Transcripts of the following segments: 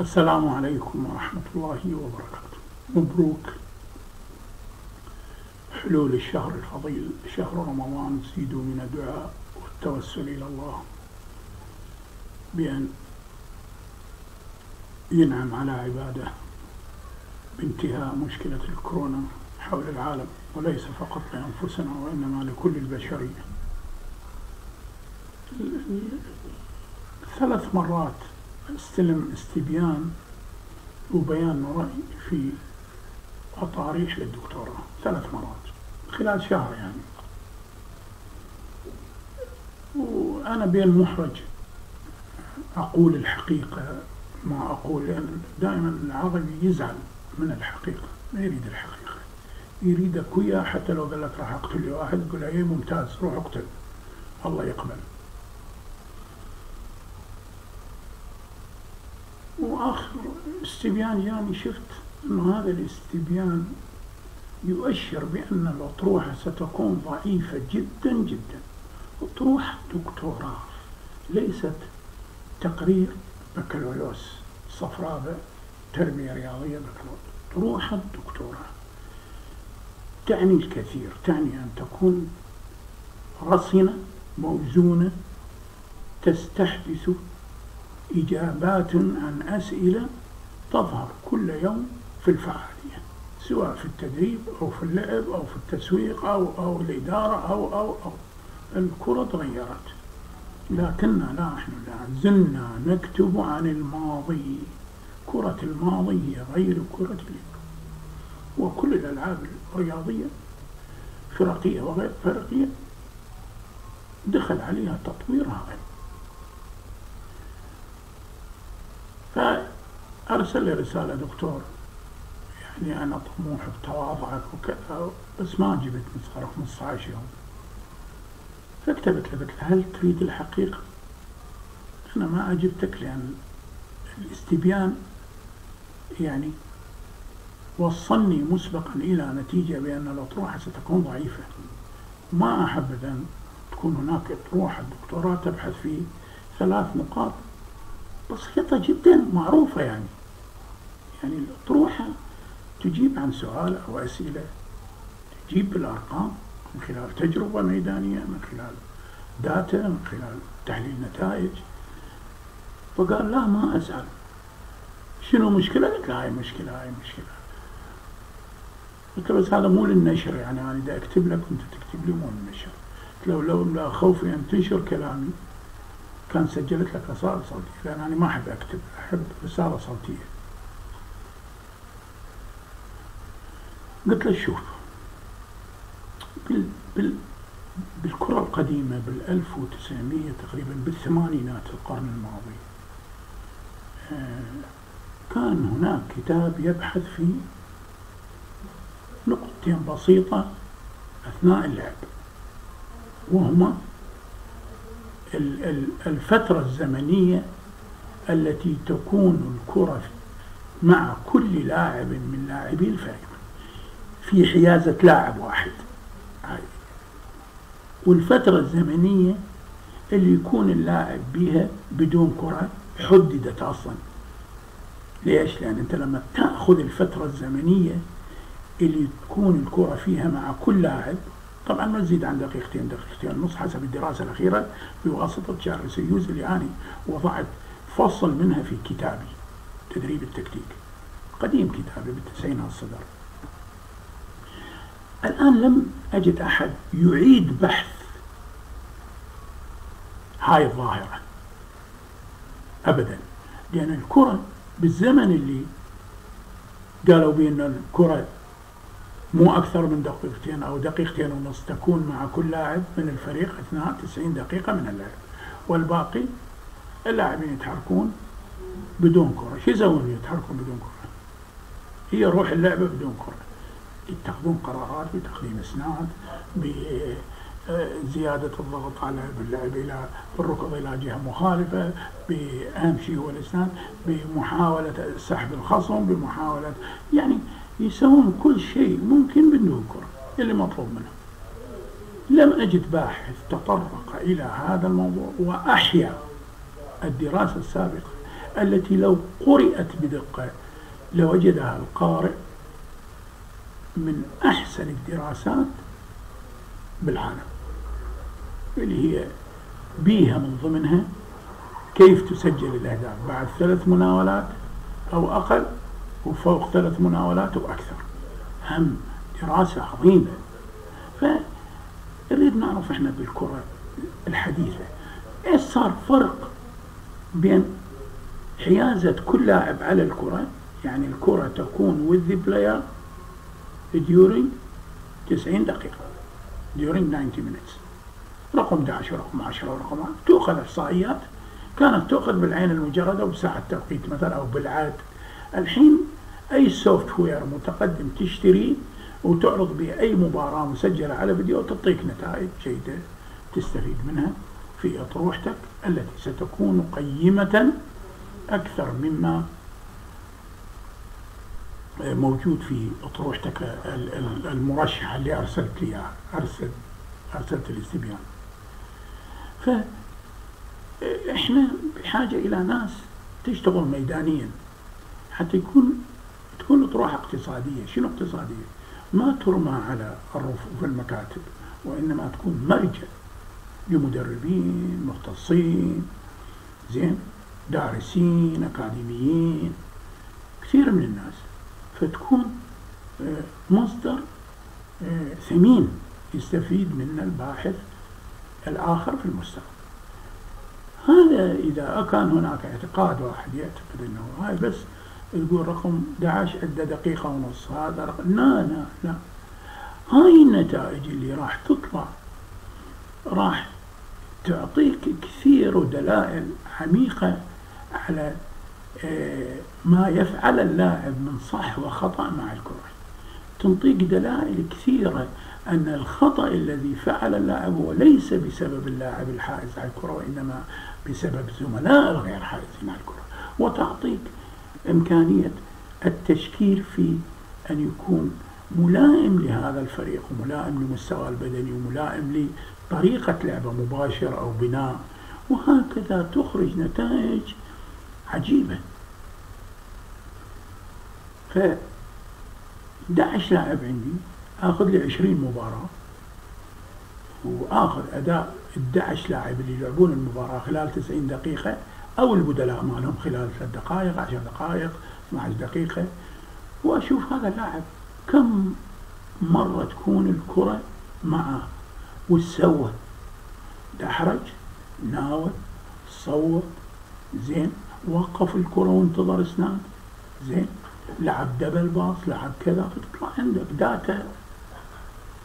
السلام عليكم ورحمة الله وبركاته. مبروك حلول الشهر الفضيل شهر رمضان. زيدوا من الدعاء والتوسل إلى الله بأن ينعم على عباده بانتهاء مشكلة الكورونا حول العالم وليس فقط لأنفسنا وإنما لكل البشرية. ثلاث مرات استلم استبيان وبيان رأي في أطاريح للدكتوراه ثلاث مرات. خلال شهر يعني. وأنا بين محرج أقول الحقيقة ما أقول لأن دائما العربي يزعل من الحقيقة ما يريد الحقيقة. يريدك وياه حتى لو قال لك راح أقتل واحد يقول له إيه ممتاز روح اقتل. الله يقبل. وآخر استبيان جاني شفت أنه هذا الاستبيان يؤشر بأن الأطروحة ستكون ضعيفة جدا جدا. أطروحة دكتوراه ليست تقرير بكالوريوس صفراء تربية رياضية بكالوريوس. أطروحة دكتوراه تعني الكثير تعني أن تكون رصنة موزونة تستحدث إجابات عن أسئلة تظهر كل يوم في الفعالية سواء في التدريب أو في اللعب أو في التسويق أو أو الإدارة أو أو أو. الكرة تغيرت لكننا لا نحن لا زلنا نكتب عن الماضي. كرة الماضي هي غير كرة اليوم. وكل الألعاب الرياضية فرقية وغير فرقية دخل عليها تطوير هائل فأرسل لي رسالة دكتور. يعني أنا طموح بتواضعك وكذا بس ما جبت مسخرة 15 يوم. فكتبت له قلت هل تريد الحقيقة؟ أنا ما أجبتك لأن الاستبيان يعني وصلني مسبقا إلى نتيجة بأن الأطروحة ستكون ضعيفة. ما أحب أن تكون هناك أطروحة دكتوراه تبحث في ثلاث نقاط. بسيطة جدا معروفة يعني. يعني الأطروحة تجيب عن سؤال أو أسئلة تجيب بالأرقام من خلال تجربة ميدانية من خلال داتا من خلال تحليل نتائج. فقال لا ما أسأل. شنو مشكلة؟ قلت هاي مشكلة هاي مشكلة. قلت له بس هذا مو للنشر يعني أنا إذا أكتب لك وأنت تكتب لي مو للنشر. قلت له لو لا خوفي أن تنشر كلامي. كان سجلت لك رسالة صوتية. لأن أنا ما أحب أكتب أحب رسالة صوتية. قلت له شوف بال بال بالكرة القديمة بال 1900 تقريبا بالثمانينات القرن الماضي آه، كان هناك كتاب يبحث في نقطتين بسيطة أثناء اللعب وهما الفترة الزمنية التي تكون الكرة مع كل لاعب من لاعبي الفريق في حيازة لاعب واحد. والفترة الزمنية اللي يكون اللاعب بها بدون كرة حددت أصلا. ليش؟ لأن أنت لما تأخذ الفترة الزمنية اللي تكون الكرة فيها مع كل لاعب طبعا ما تزيد عن دقيقتين دقيقتين ونص حسب الدراسة الأخيرة بواسطة شارل سيوز اللي أنا وضعت فصل منها في كتابي تدريب التكتيك. قديم كتابي بالتسعينات الصدر. الآن لم أجد أحد يعيد بحث هاي الظاهرة أبدا لأن الكرة بالزمن اللي قالوا بأن الكرة مو أكثر من دقيقتين أو دقيقتين ونص. تكون مع كل لاعب من الفريق أثناء 90 دقيقة من اللعب. والباقي اللاعبين يتحركون بدون كرة. شو يسوون يتحركون بدون كرة. هي روح اللعبة بدون كرة. يتخذون قرارات بتقديم إسناد بزيادة الضغط على باللعب إلى بالركض إلى جهة مخالفة بأهم شيء هو الإسناد بمحاولة سحب الخصم بمحاولة يعني يسوون كل شيء ممكن بدون كرة اللي مطلوب منهم. لم أجد باحث تطرق إلى هذا الموضوع وأحيا الدراسة السابقة التي لو قرأت بدقة لوجدها القارئ من أحسن الدراسات بالعالم اللي هي بيها من ضمنها كيف تسجل الأهداف بعد ثلاث مناولات أو أقل؟ وفوق ثلاث مناولات وأكثر. هم دراسة عظيمة. فنريد نعرف إحنا بالكرة الحديثة إيش صار فرق بين حيازة كل لاعب على الكرة؟ يعني الكرة تكون with the player during 90 دقيقة during 90 minutes. رقم 11 ورقم 10 ورقم تؤخذ إحصائيات كانت تؤخذ بالعين المجردة وبساعة توقيت مثلا أو بالعاد. الحين أي software متقدم تشتريه وتعرض به أي مباراة مسجلة على فيديو تعطيك نتائج جيدة تستفيد منها في أطروحتك التي ستكون قيمة أكثر مما موجود في أطروحتك المرشحة اللي أرسلت لي أرسلت أرسلت الاستبيان فإحنا بحاجة إلى ناس تشتغل ميدانيا. حتى يكون تكون أطروحة اقتصادية. شنو اقتصادية؟ ما ترمى على الرفوف المكاتب وإنما تكون مرجع لمدربين مختصين زين دارسين أكاديميين كثير من الناس. فتكون آه، مصدر آه، ثمين يستفيد منه الباحث الآخر في المستقبل. هذا إذا كان هناك اعتقاد واحد يعتقد أنه هاي بس تقول رقم 11 عنده دقيقة ونص. هذا رقم لا لا لا. هاي النتائج اللي راح تطلع راح تعطيك كثير دلائل عميقة على آه، ما يفعل اللاعب من صح وخطأ مع الكرة. تنطيك دلائل كثيرة أن الخطأ الذي فعل اللاعب هو ليس بسبب اللاعب الحائز على الكرة وإنما بسبب زملاء الغير حائزين على الكرة. وتعطيك إمكانية التشكيل في أن يكون ملائم لهذا الفريق وملائم لمستوى البدني وملائم لطريقة لعبة مباشرة أو بناء. وهكذا تخرج نتائج عجيبة. ف 11 لاعب عندي آخذ لي 20 مباراة وآخذ أداء 11 لاعب اللي يلعبون المباراة خلال 90 دقيقة. أو البدلاء مالهم خلال 3 دقائق 10 دقائق 12 دقيقة. وأشوف هذا اللاعب كم مرة تكون الكرة معه وش سوى دحرج ناول صوت زين. وقف الكرة وانتظر اسناد زين. لعب دبل باص لعب كذا. فتطلع عندك data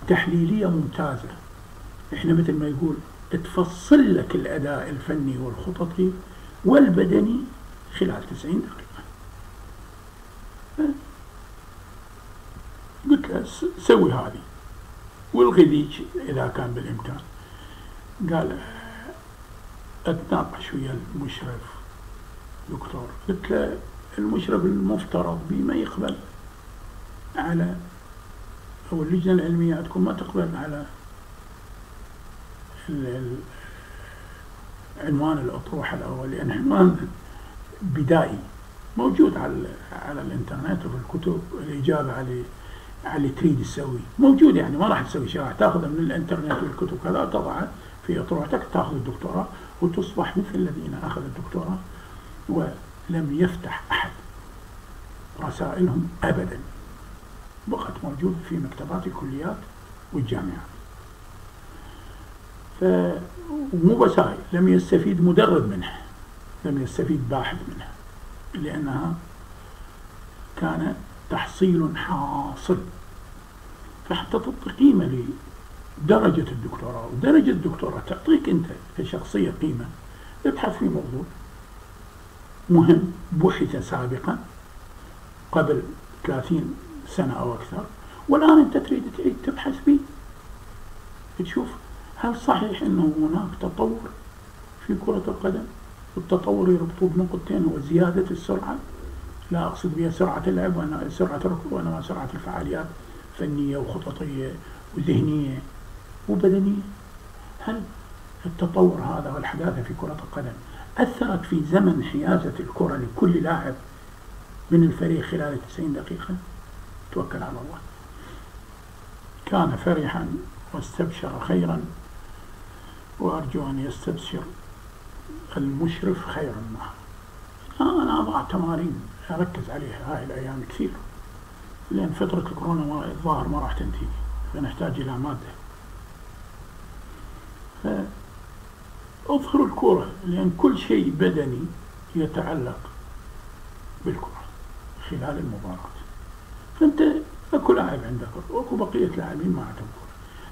تحليلية ممتازة. إحنا مثل ما يقول تفصل لك الأداء الفني والخططي. والبدني خلال 90 دقيقة. قلت له سوي هذه. والغي ذيك إذا كان بالإمكان. قال أتناقش ويا المشرف دكتور. قلت له المشرف المفترض به ما يقبل على أو اللجنة العلمية عندكم ما تقبل على عنوان الأطروحة الأول لأن عنوان بدائي موجود على على الإنترنت وفي الكتب الإجابة على على تريد تسوي. موجود يعني ما راح تسوي شيء راح تأخذه من الإنترنت والكتب كذا تضعه في أطروحتك تأخذ الدكتوراه وتصبح مثل الذين أخذوا الدكتوراه ولم يفتح أحد رسائلهم أبدا. بقت موجودة في مكتبات الكليات والجامعات. فمو بس هاي لم يستفيد مدرب منها لم يستفيد باحث منها لأنها كان تحصيل حاصل. فحتى تعطي قيمة لدرجة الدكتوراه ودرجة الدكتوراه تعطيك أنت كشخصية قيمة ابحث في موضوع مهم بحث سابقا قبل 30 سنة أو أكثر والآن أنت تريد تعيد تبحث به تشوف هل صحيح أنه هناك تطور في كرة القدم؟ التطور يربطه بنقطتين هو زيادة السرعة لا أقصد بها سرعة اللعب وأنا سرعة الركوب وإنما سرعة الفعاليات فنية وخططية وذهنية وبدنية. هل التطور هذا والحداثة في كرة القدم أثرت في زمن حيازة الكرة لكل لاعب من الفريق خلال 90 دقيقة؟ توكل على الله. كان فرحا واستبشر خيرا. وأرجو أن يستبشر المشرف خيرا معه أنا أضع تمارين أركز عليها هاي الأيام كثير لأن فترة الكورونا الظاهر ما راح تنتهي فنحتاج إلى مادة. فأظهر الكرة لأن كل شيء بدني يتعلق بالكرة خلال المباراة. فأنت أكو لاعب عندك وأكو بقية لاعبين ما عندهم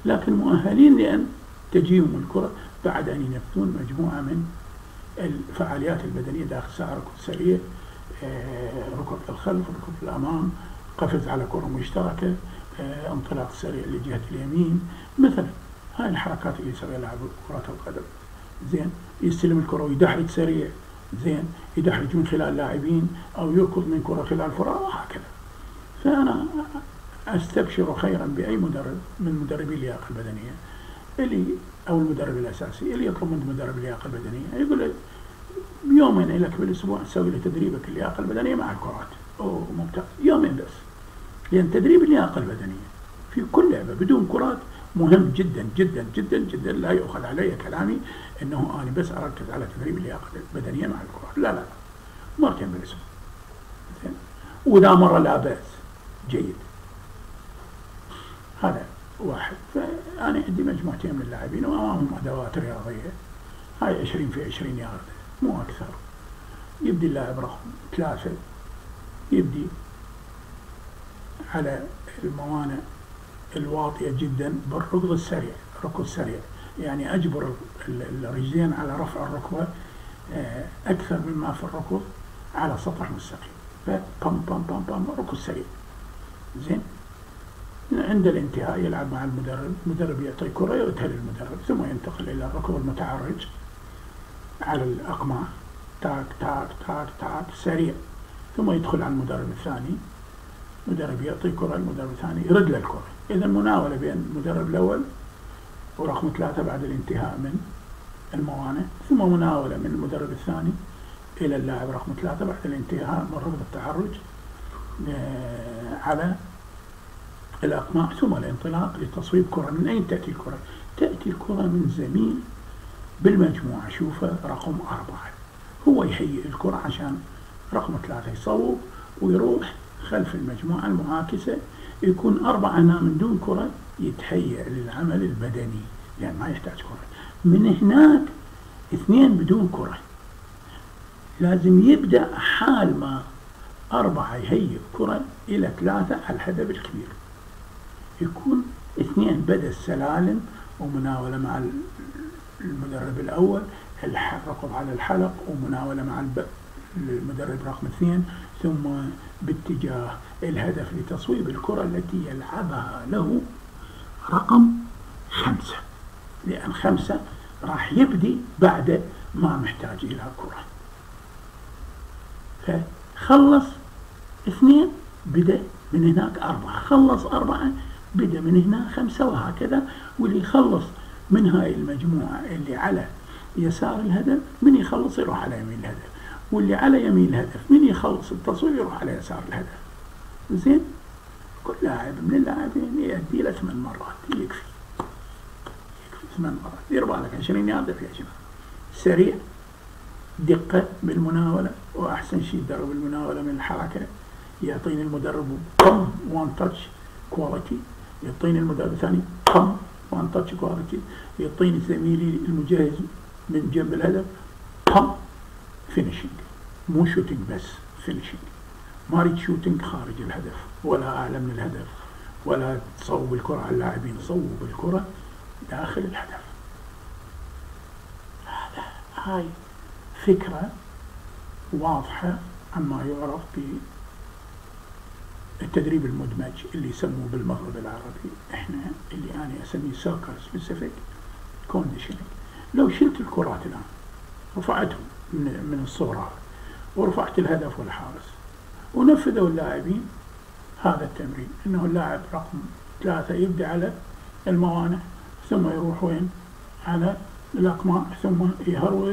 لكن مؤهلين لأن تجيهم الكرة بعد أن ينفذون مجموعة من الفعاليات البدنية داخل ساعة ركض سريع آه، ركض للخلف ركض للأمام قفز على كرة مشتركة آه، انطلاق سريع لجهة اليمين. مثلا هاي الحركات اللي يسويها لاعب كرة القدم. زين يستلم الكرة ويدحرج سريع. زين يدحرج من خلال لاعبين أو يركض من كرة خلال فراغ وهكذا. فأنا أستبشر خيرا بأي مدرب من مدربي اللياقة البدنية. اللي أو المدرب الأساسي اللي يطلب من مدرب اللياقة البدنية يقول يومين لك بالأسبوع تسوي له تدريبك اللياقة البدنية مع الكرات. أوه ممتاز. يومين بس. لأن تدريب اللياقة البدنية في كل لعبة بدون كرات مهم جدا جدا جدا جدا. لا يؤخذ علي كلامي إنه أنا بس أركز على تدريب اللياقة البدنية مع الكرات. لا لا مرتين بالاسبوع وإذا مره لا بأس جيد. هذا. واحد. فأنا عندي مجموعتين من اللاعبين وأمامهم أدوات رياضية. هاي 20 في 20 يارد مو أكثر. يبدي اللاعب رقم ثلاثة. يبدي على الموانع الواطية جدا بالركض السريع ركض سريع. يعني أجبر الرجلين على رفع الركبة آه، أكثر مما في الركض على سطح مستقيم. فبم بم بم بم ركض سريع. زين؟ عند الانتهاء يلعب مع المدرب المدرب يعطي كرة يرتها للمدرب ثم ينتقل إلى الركض المتعرج على الأقمع تاك تاك تاك تاك سريع. ثم يدخل على المدرب الثاني. المدرب يعطي كرة المدرب الثاني يرد له الكرة إذا مناولة بين المدرب الأول ورقم ثلاثة بعد الانتهاء من الموانع ثم مناولة من المدرب الثاني إلى اللاعب رقم ثلاثة بعد الانتهاء من ركض التعرج آه، على الأقماع ثم الانطلاق لتصويب كرة. من أين تأتي الكرة؟ تأتي الكرة من زميل بالمجموعة. شوفه رقم أربعة. هو يهيئ الكرة عشان رقم ثلاثة يصوب ويروح خلف المجموعة المعاكسة. يكون أربعة هنا من دون كرة يتهيئ للعمل البدني لأن ما يحتاج كرة. من هناك اثنين بدون كرة. لازم يبدأ حال ما أربعة يهيئ كرة إلى ثلاثة على الهدف الكبير. يكون اثنين بدأ السلالم ومناولة مع المدرب الأول الركض على الحلق ومناولة مع المدرب رقم اثنين ثم باتجاه الهدف لتصويب الكرة التي يلعبها له رقم خمسة. لأن خمسة راح يبدي بعد ما محتاج إلى كرة. فخلص اثنين بدأ من هناك أربعة. خلص أربعة بدأ من هنا خمسة وهكذا واللي يخلص من هاي المجموعة اللي على يسار الهدف من يخلص يروح على يمين الهدف واللي على يمين الهدف من يخلص التصوير يروح على يسار الهدف. زين؟ كل لاعب من اللاعبين يأدي له ثمان مرات يكفي. يكفي ثمان مرات. دير بالك 20 يارد في 20 سريع دقة بالمناولة وأحسن شيء درب المناولة من الحركة. يعطيني المدرب one touch quality يعطيني المدرب الثاني. قم one touch quality يعطيني زميلي المجهز من جنب الهدف. قم finishing مو shooting بس. finishing ما أريد shooting خارج الهدف. ولا اعلى من الهدف. ولا تصوب الكرة على اللاعبين. صوب الكرة داخل الهدف. هاي فكرة واضحة عما يعرف التدريب المدمج اللي يسموه بالمغرب العربي. إحنا اللي أنا أسميه soccer specific conditioning لو شلت الكرات الآن رفعتهم من من الصورة ورفعت الهدف والحارس ونفذوا اللاعبين هذا التمرين. إنه اللاعب رقم ثلاثة يبدأ على الموانع ثم يروح وين؟ على الأقماع ثم يهرول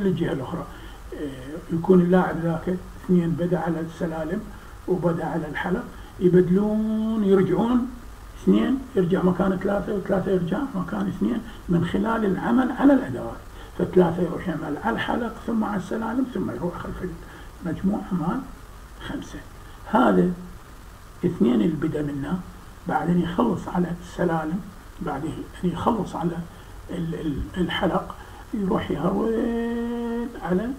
للجهة الأخرى. آه، يكون اللاعب ذاك اثنين بدأ على السلالم وبدأ على الحلق. يبدلون يرجعون اثنين يرجع مكان ثلاثة وثلاثة يرجع مكان اثنين. من خلال العمل على الأدوات. فثلاثة يروح يعمل على الحلق ثم على السلالم ثم يروح خلف المجموعة مال خمسة. هذا اثنين اللي بدأ منه. بعدين يخلص على السلالم بعدين يخلص على الحلق. يروح يهرول على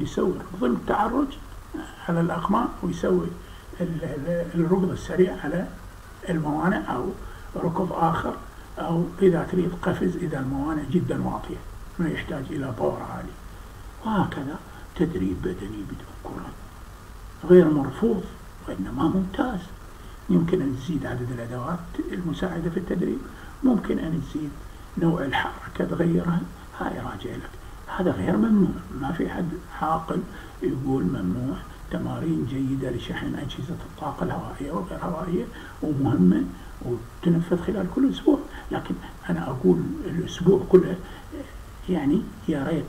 يسوي ضمن التعرج. على الأقمار ويسوي الركض السريع على الموانع أو ركض آخر أو إذا تريد قفز إذا الموانع جدا واطية ما يحتاج إلى باور عالي. وهكذا تدريب بدني بدون كرة. غير مرفوض وإنما ممتاز. يمكن أن تزيد عدد الأدوات المساعدة في التدريب ممكن أن تزيد نوع الحركة تغيرها هاي راجع لك. هذا غير ممنوع. ما في حد عاقل يقول ممنوع تمارين جيدة لشحن أجهزة الطاقة الهوائية وغير هوائية ومهمة وتنفذ خلال كل أسبوع. لكن أنا أقول الأسبوع كله يعني يا ريت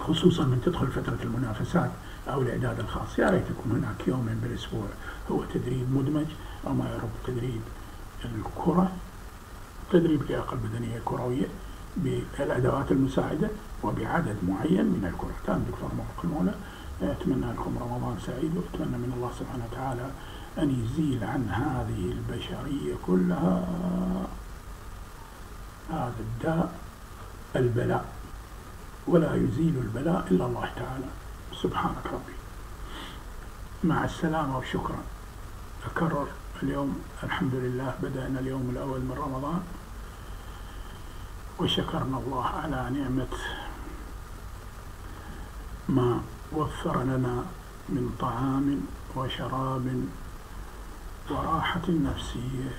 خصوصا من تدخل فترة المنافسات أو الإعداد الخاص يا ريت يكون هناك يومين بالأسبوع هو تدريب مدمج أو ما يعرف تدريب الكرة تدريب اللياقة البدنية الكروية. بالأدوات المساعدة وبعدد معين من الكرة. كان دكتور موفق المولى أتمنى لكم رمضان سعيد وأتمنى من الله سبحانه وتعالى أن يزيل عن هذه البشرية كلها هذا الداء البلاء. ولا يزيل البلاء إلا الله تعالى. سبحانك ربي. مع السلامة وشكرا. أكرر اليوم. الحمد لله. بدأنا اليوم الأول من رمضان. وشكرنا الله على نعمة ما وفر لنا من طعام وشراب وراحة نفسية.